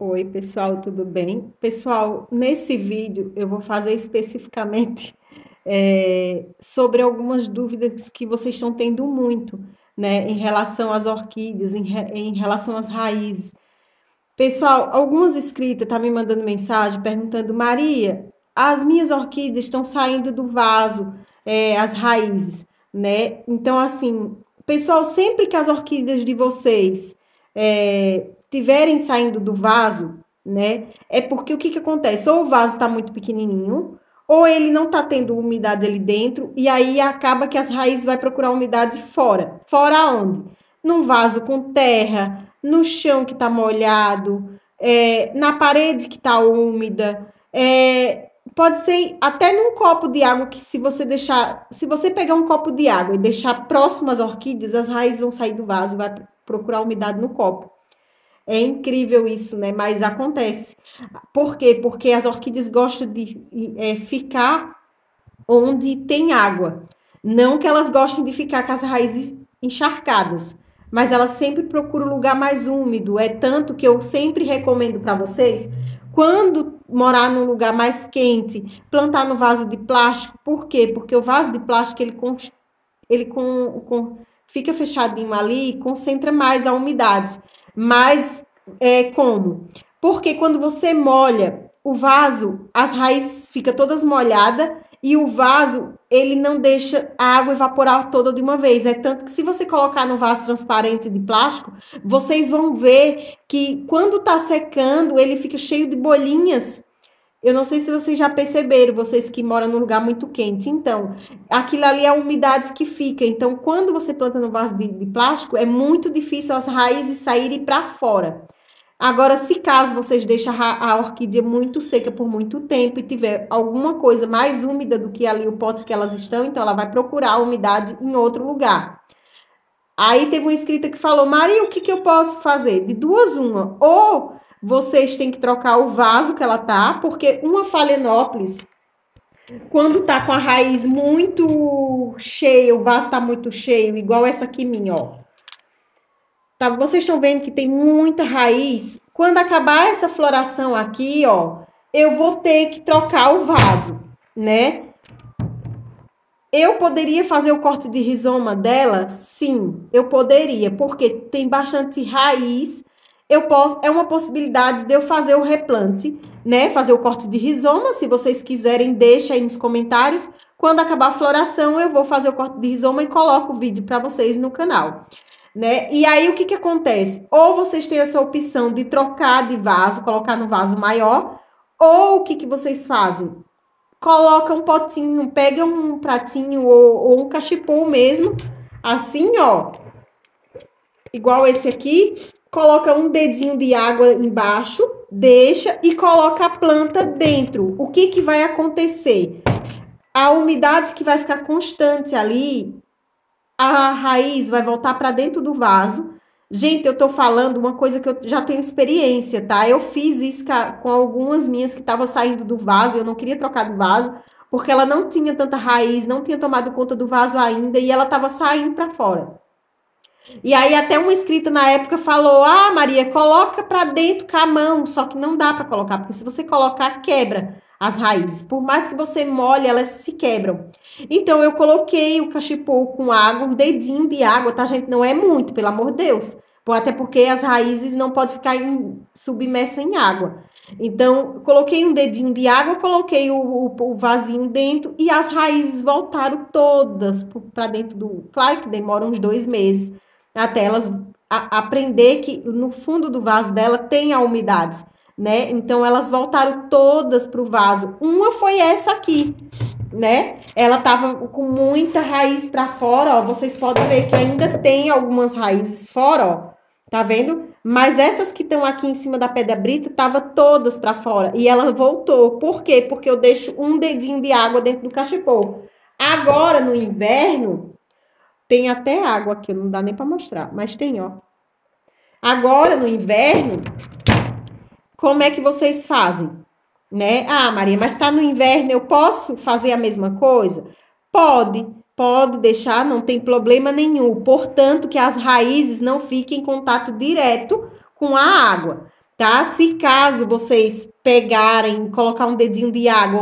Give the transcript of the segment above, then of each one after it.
Oi, pessoal, tudo bem? Pessoal, nesse vídeo eu vou fazer especificamente é, sobre algumas dúvidas que vocês estão tendo muito, né, em relação às orquídeas, em, em relação às raízes. Pessoal, algumas inscritas estão tá me mandando mensagem perguntando, Maria, as minhas orquídeas estão saindo do vaso, é, as raízes, né? Então, assim, pessoal, sempre que as orquídeas de vocês é, tiverem saindo do vaso, né? É porque o que, que acontece? Ou o vaso está muito pequenininho, ou ele não está tendo umidade ali dentro, e aí acaba que as raízes vai procurar umidade fora. Fora onde? Num vaso com terra, no chão que está molhado, é, na parede que está úmida, é, pode ser até num copo de água que se você deixar, se você pegar um copo de água e deixar próximo às orquídeas, as raízes vão sair do vaso vai procurar umidade no copo. É incrível isso, né? Mas acontece. Por quê? Porque as orquídeas gostam de é, ficar onde tem água. Não que elas gostem de ficar com as raízes encharcadas, mas elas sempre procuram lugar mais úmido. É tanto que eu sempre recomendo para vocês, quando morar num lugar mais quente, plantar no vaso de plástico. Por quê? Porque o vaso de plástico ele, ele com, com, fica fechadinho ali e concentra mais a umidade. Mas é como? Porque quando você molha o vaso, as raízes ficam todas molhadas e o vaso ele não deixa a água evaporar toda de uma vez. É tanto que se você colocar no vaso transparente de plástico, vocês vão ver que quando tá secando, ele fica cheio de bolinhas. Eu não sei se vocês já perceberam, vocês que moram num lugar muito quente. Então, aquilo ali é a umidade que fica. Então, quando você planta no vaso de, de plástico, é muito difícil as raízes saírem para fora. Agora, se caso vocês deixam a, a orquídea muito seca por muito tempo e tiver alguma coisa mais úmida do que ali o pote que elas estão, então ela vai procurar a umidade em outro lugar. Aí teve uma inscrita que falou, Maria, o que, que eu posso fazer? De duas, uma. Ou vocês têm que trocar o vaso que ela tá, porque uma falenópolis, quando tá com a raiz muito cheia, o vaso tá muito cheio, igual essa aqui minha, ó. Tá, vocês estão vendo que tem muita raiz. Quando acabar essa floração aqui, ó, eu vou ter que trocar o vaso, né? Eu poderia fazer o corte de rizoma dela? Sim, eu poderia, porque tem bastante raiz eu posso, é uma possibilidade de eu fazer o replante, né? Fazer o corte de rizoma, se vocês quiserem, deixa aí nos comentários. Quando acabar a floração, eu vou fazer o corte de rizoma e coloco o vídeo para vocês no canal. Né? E aí o que que acontece? Ou vocês têm essa opção de trocar de vaso, colocar no vaso maior, ou o que que vocês fazem? Coloca um potinho, pega um pratinho ou, ou um cachepô mesmo, assim, ó, igual esse aqui, coloca um dedinho de água embaixo, deixa e coloca a planta dentro. O que, que vai acontecer? A umidade que vai ficar constante ali, a raiz vai voltar para dentro do vaso. Gente, eu tô falando uma coisa que eu já tenho experiência, tá? Eu fiz isso com algumas minhas que estavam saindo do vaso, eu não queria trocar do vaso, porque ela não tinha tanta raiz, não tinha tomado conta do vaso ainda e ela estava saindo para fora. E aí até uma escrita na época falou: "Ah, Maria, coloca para dentro com a mão", só que não dá para colocar, porque se você colocar quebra as raízes. Por mais que você molhe, elas se quebram. Então eu coloquei o cachepô com água, um dedinho de água, tá, gente? Não é muito, pelo amor de Deus. Até porque as raízes não podem ficar em, submersas em água. Então, coloquei um dedinho de água, coloquei o, o, o vasinho dentro e as raízes voltaram todas para dentro do. Claro que demora uns dois meses até elas a, aprender que no fundo do vaso dela tem a umidade, né? Então elas voltaram todas para o vaso. Uma foi essa aqui, né? Ela tava com muita raiz para fora, ó. Vocês podem ver que ainda tem algumas raízes fora, ó. Tá vendo? Mas essas que estão aqui em cima da pedra brita tava todas para fora e ela voltou. Por quê? Porque eu deixo um dedinho de água dentro do cachepô. Agora no inverno, tem até água aqui, não dá nem para mostrar, mas tem, ó. Agora, no inverno, como é que vocês fazem? Né? Ah, Maria, mas está no inverno, eu posso fazer a mesma coisa? Pode, pode deixar, não tem problema nenhum. Portanto, que as raízes não fiquem em contato direto com a água. tá? Se caso vocês pegarem, colocar um dedinho de água,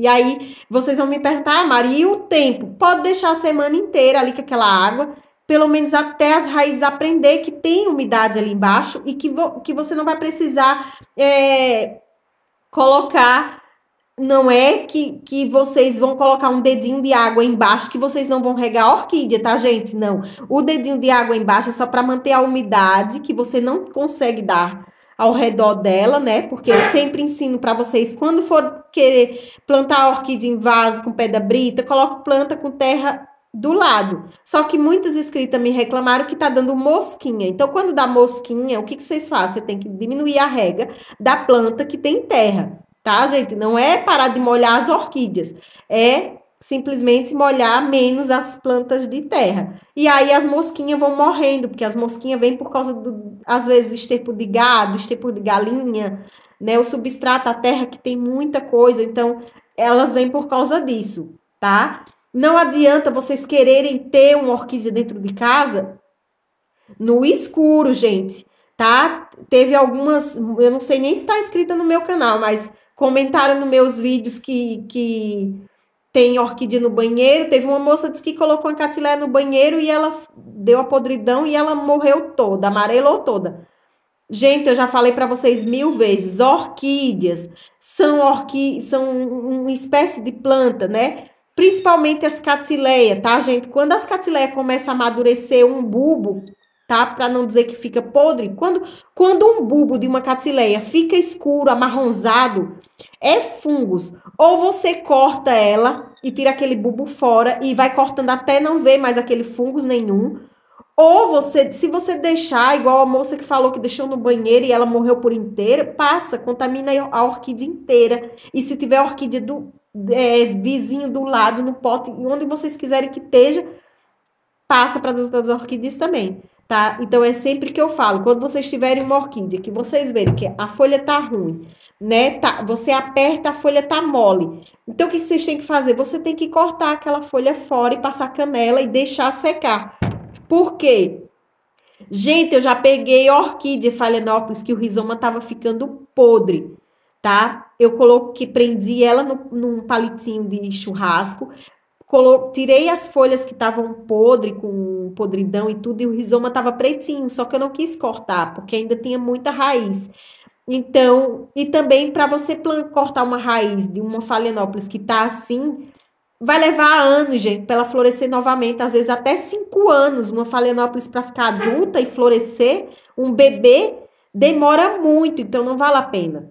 e aí vocês vão me perguntar, ah, Maria, e o tempo? Pode deixar a semana inteira ali com aquela água, pelo menos até as raízes aprender que tem umidade ali embaixo e que, vo que você não vai precisar é, colocar. Não é que, que vocês vão colocar um dedinho de água embaixo que vocês não vão regar a orquídea, tá, gente? Não. O dedinho de água embaixo é só para manter a umidade que você não consegue dar ao redor dela, né? Porque eu sempre ensino para vocês, quando for querer plantar orquídea em vaso com pedra brita, coloque planta com terra do lado. Só que muitas inscritas me reclamaram que tá dando mosquinha. Então, quando dá mosquinha, o que, que vocês fazem? Você tem que diminuir a rega da planta que tem terra, tá, gente? Não é parar de molhar as orquídeas. É simplesmente molhar menos as plantas de terra. E aí as mosquinhas vão morrendo, porque as mosquinhas vêm por causa do, às vezes, esterco de gado, esterco de galinha, né? O substrato, a terra que tem muita coisa, então elas vêm por causa disso, tá? Não adianta vocês quererem ter uma orquídea dentro de casa no escuro, gente, tá? Teve algumas, eu não sei nem se está escrita no meu canal, mas comentaram nos meus vídeos que, que tem orquídea no banheiro. Teve uma moça que colocou uma catilé no banheiro e ela deu a podridão e ela morreu toda, amarelou toda. Gente, eu já falei para vocês mil vezes, orquídeas são orquí são uma espécie de planta, né? Principalmente as catileias, tá, gente? Quando as catileias começam a amadurecer um bulbo, tá? Para não dizer que fica podre. Quando, quando um bulbo de uma catileia fica escuro, amarronzado, é fungos. Ou você corta ela e tira aquele bulbo fora e vai cortando até não ver mais aquele fungos nenhum. Ou você, se você deixar, igual a moça que falou que deixou no banheiro e ela morreu por inteira, passa, contamina a orquídea inteira. E se tiver orquídea do é, vizinho do lado, no pote, onde vocês quiserem que esteja, passa para as orquídeas também tá? Então é sempre que eu falo, quando vocês tiverem uma orquídea, que vocês verem que a folha tá ruim, né? Tá, você aperta, a folha tá mole. Então o que vocês têm que fazer? Você tem que cortar aquela folha fora e passar canela e deixar secar. Por quê? Gente, eu já peguei orquídea Phalaenopsis que o rizoma tava ficando podre, tá? Eu coloquei, prendi ela no, num palitinho de churrasco, colo tirei as folhas que estavam podre, com podridão e tudo, e o rizoma estava pretinho, só que eu não quis cortar, porque ainda tinha muita raiz. Então, e também para você cortar uma raiz de uma phalaenopsis que tá assim, vai levar anos, gente, para ela florescer novamente, às vezes até cinco anos, uma phalaenopsis para ficar adulta e florescer, um bebê demora muito, então não vale a pena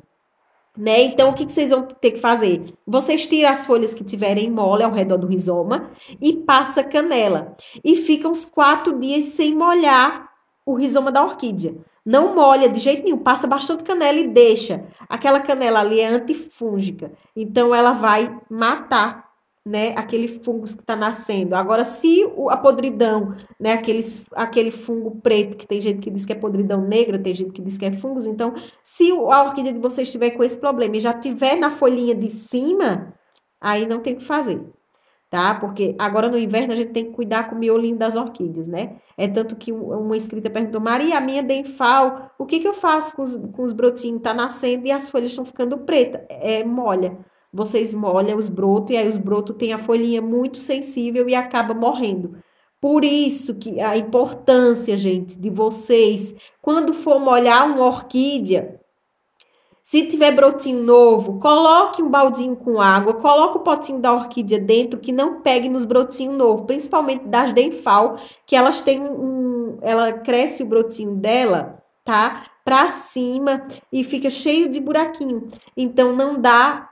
né? Então, o que, que vocês vão ter que fazer? Vocês tiram as folhas que tiverem mole ao redor do rizoma e passa canela. E fica uns quatro dias sem molhar o rizoma da orquídea. Não molha de jeito nenhum, passa bastante canela e deixa. Aquela canela ali é antifúngica, então ela vai matar né, aquele fungo que está nascendo. Agora, se a podridão, né, aqueles, aquele fungo preto, que tem gente que diz que é podridão negra, tem gente que diz que é fungos, então, se a orquídea de vocês estiver com esse problema e já tiver na folhinha de cima, aí não tem o que fazer, tá? Porque agora no inverno a gente tem que cuidar com o miolinho das orquídeas, né? É tanto que uma inscrita perguntou, Maria, a minha denfal, o que que eu faço com os, com os brotinhos? Tá nascendo e as folhas estão ficando pretas. É, molha vocês molham os brotos e aí os brotos têm a folhinha muito sensível e acaba morrendo. Por isso que a importância, gente, de vocês, quando for molhar uma orquídea, se tiver brotinho novo, coloque um baldinho com água, coloque o potinho da orquídea dentro que não pegue nos brotinhos novos, principalmente das denfal, que elas têm um, ela cresce o brotinho dela, tá? Para cima e fica cheio de buraquinho. Então não dá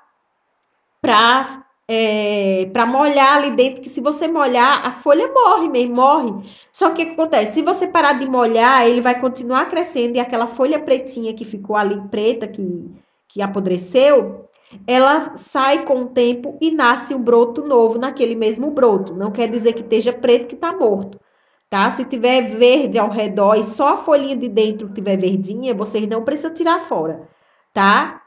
para é, para molhar ali dentro, que se você molhar, a folha morre mesmo, morre. Só que o que acontece? Se você parar de molhar, ele vai continuar crescendo e aquela folha pretinha que ficou ali preta, que, que apodreceu, ela sai com o tempo e nasce um broto novo naquele mesmo broto. Não quer dizer que esteja preto que está morto. Tá? Se tiver verde ao redor e só a folhinha de dentro tiver verdinha, vocês não precisam tirar fora, tá?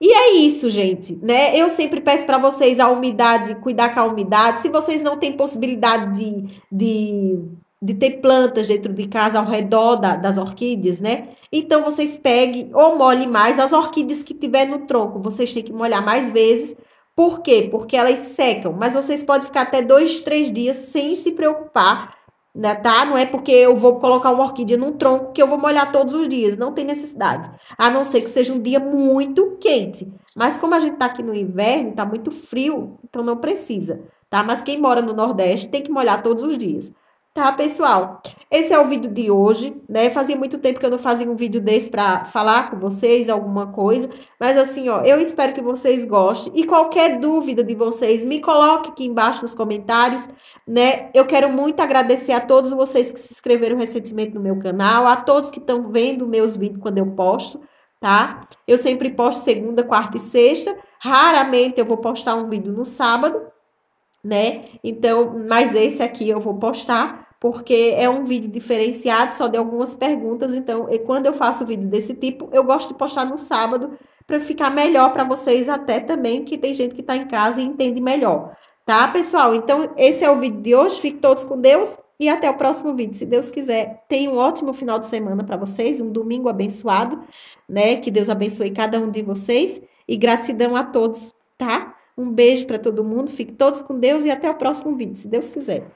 E é isso, gente, né? Eu sempre peço para vocês a umidade, cuidar com a umidade. Se vocês não têm possibilidade de, de de ter plantas dentro de casa ao redor da, das orquídeas, né? Então vocês peguem ou molhem mais as orquídeas que tiver no tronco. Vocês têm que molhar mais vezes. Por quê? Porque elas secam. Mas vocês podem ficar até dois, três dias sem se preocupar, né, tá? Não é porque eu vou colocar uma orquídea num tronco que eu vou molhar todos os dias. Não tem necessidade. A não ser que seja um dia muito quente. Mas como a gente tá aqui no inverno, tá muito frio, então não precisa, tá? Mas quem mora no Nordeste tem que molhar todos os dias. Tá, pessoal? Esse é o vídeo de hoje, né? Fazia muito tempo que eu não fazia um vídeo desse para falar com vocês alguma coisa, mas assim, ó, eu espero que vocês gostem e qualquer dúvida de vocês, me coloque aqui embaixo nos comentários, né? Eu quero muito agradecer a todos vocês que se inscreveram recentemente no meu canal, a todos que estão vendo meus vídeos quando eu posto, tá? Eu sempre posto segunda, quarta e sexta, raramente eu vou postar um vídeo no sábado, né? Então, mas esse aqui eu vou postar porque é um vídeo diferenciado, só de algumas perguntas. Então, quando eu faço vídeo desse tipo, eu gosto de postar no sábado para ficar melhor para vocês até também, que tem gente que está em casa e entende melhor. Tá, pessoal? Então, esse é o vídeo de hoje. Fiquem todos com Deus e até o próximo vídeo. Se Deus quiser, tenha um ótimo final de semana para vocês, um domingo abençoado, né? Que Deus abençoe cada um de vocês e gratidão a todos, tá? Um beijo para todo mundo. Fiquem todos com Deus e até o próximo vídeo, se Deus quiser.